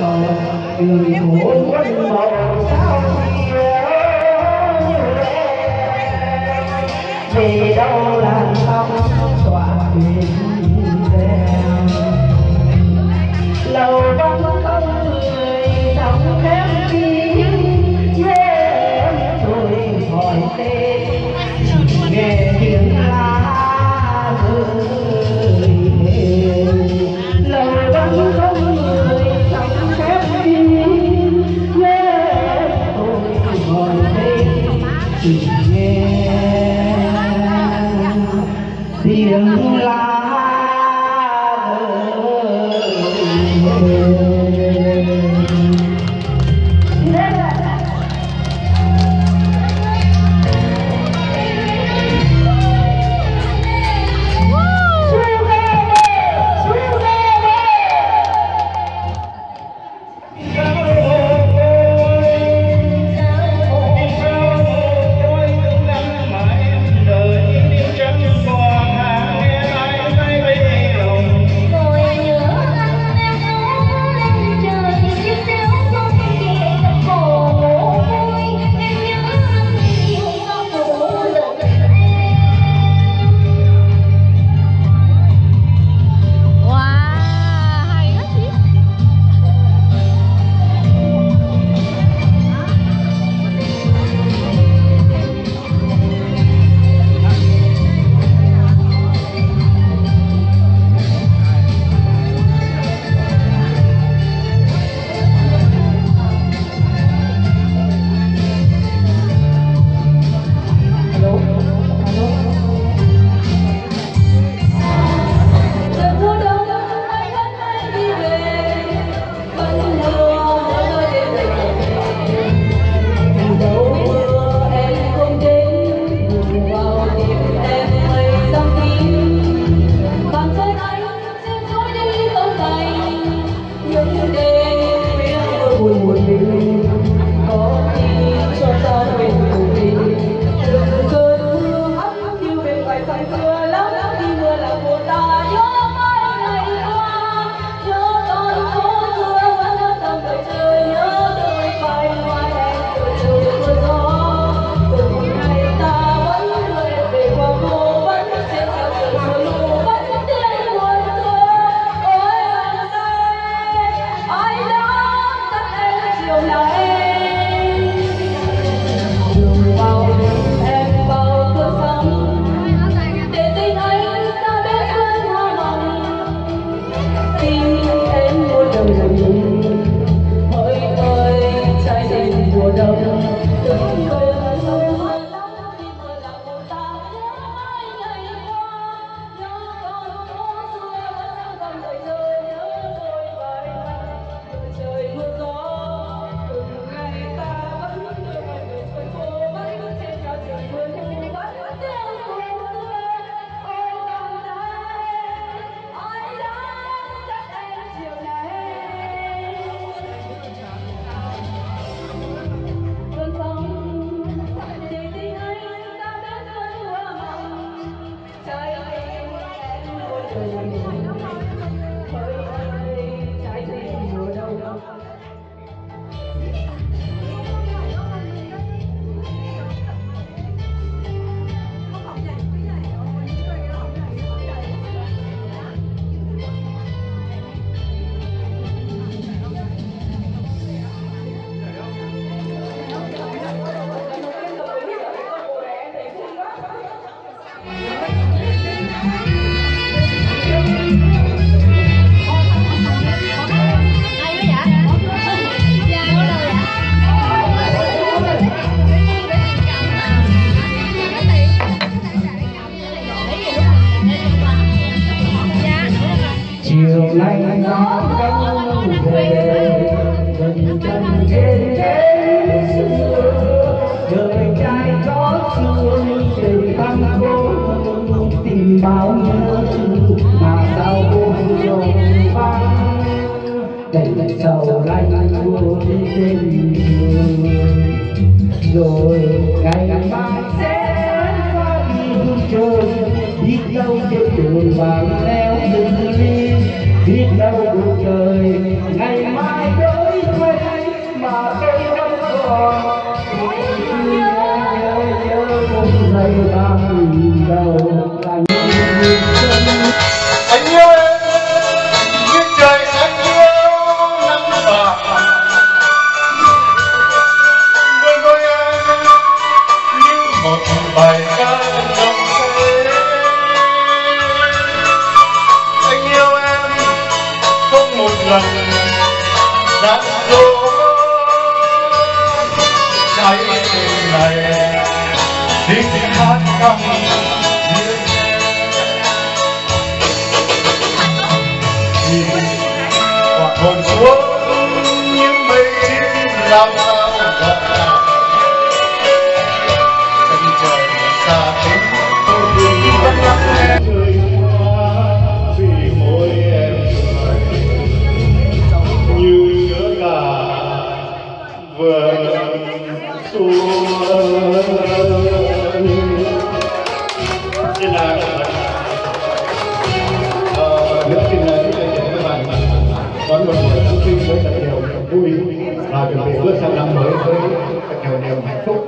người của quân một sao về đâu làn sóng tỏa biển về tình nghe. Tiếng la Amém. chiều lạnh gió đông về từng chân trên thế đời trai có xương tình tăng vô tìm bao mà sao vô dồn vắng đành sầu lạnh vô đi đêm rồi ngày mai sẽ có đi vui chơi đâu trên đường vàng leo đừng mình biết đâu cuộc đời ngày mai đó gần gian dối trái tim này tiếng hát căm. Nhìn quả hồn xuống những mây chín lao vườn xuân xin là rất xin cho các bạn đón một buổi giáng sinh với thật nhiều niềm vui và chuẩn bị bước sang năm mới với thật nhiều niềm hạnh phúc